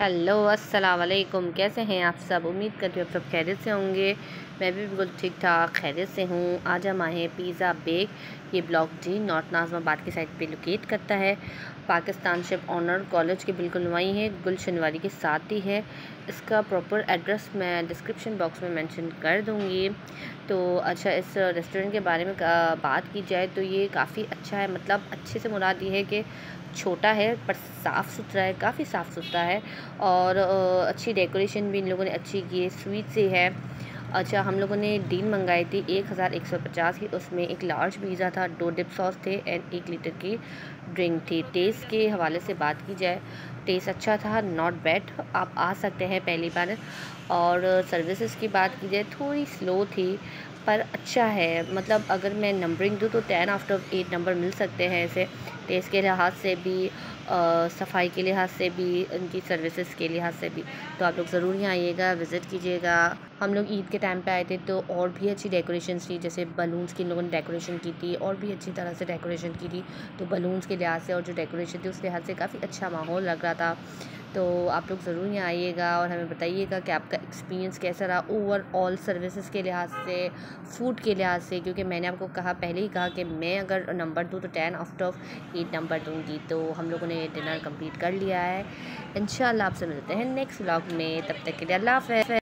Hello अस्सलाम वालेकुम कैसे हैं आप सब? उम्मीद करती हूँ आप सब खैरियत से होंगे। मैं भी बिल्कुल ठीक ठाक खैरियत से हूँ। आज हम आए हैं पिज़्ज़ा बेक ये ब्लॉक डी नॉर्थ नाजमाबाद की साइड पे लोकेट करता है। पाकिस्तान शिप ऑनर कॉलेज के बिल्कुल वहीं है गुलशनवारी के साथ ही है। इसका प्रॉपर एड्रेस मैं डिस्क्रिप्शन बॉक्स में मेंशन कर दूँगी। तो अच्छा इस रेस्टोरेंट के बारे में बात की जाए तो ये काफ़ी अच्छा है। मतलब अच्छे से मुराद ये है कि छोटा है, पर साफ़ सुथरा है, काफ़ी साफ़ सुथरा है। और अच्छी डेकोरेशन भी इन लोगों ने अच्छी की है। स्वीट से है। अच्छा हम लोगों ने डील मंगाई थी एक हज़ार एक सौ पचास की। उसमें एक लार्ज पिज़्ज़ा था, दो डिप सॉस थे एंड एक लीटर की ड्रिंक थी। टेस्ट के हवाले से बात की जाए टेस्ट अच्छा था नॉट बैड आप आ सकते हैं पहली बार। और सर्विसेज़ की बात की जाए, थोड़ी स्लो थी, पर अच्छा है। मतलब अगर मैं नंबरिंग दूँ तो टेन आफ्टर एट नंबर मिल सकते हैं ऐसे। टेस्ट के लिहाज से भी सफ़ाई के लिहाज से भी, उनकी सर्विसेज़ के लिहाज से भी। तो आप लोग ज़रूर यहाँ आइएगा विज़िट कीजिएगा। हम लोग ईद के टाइम पे आए थे तो और भी अच्छी डेकोरेशन थी, जैसे बलून्स की इन लोगों ने डेकोरेशन की थी, और भी अच्छी तरह से डेकोरेशन की थी। तो बलून्स के लिहाज से और जो डेकोरेशन थी उस लिहाज से काफ़ी अच्छा माहौल लग रहा था। तो आप लोग ज़रूर यहाँ आइएगा और हमें बताइएगा कि आपका एक्सपीरियंस कैसा रहा ओवरऑल सर्विसेज़ के लिहाज से फ़ूड के लिहाज से, क्योंकि मैंने आपको कहा, पहले ही कहा कि मैं अगर नंबर दूँ तो ten out of eight number दूँगी। तो हम लोगों ने डिनर कंप्लीट कर लिया है। इन आपसे मिलते हैं नेक्स्ट व्लॉग में। तब तक के लिए अल्लाह हाफ़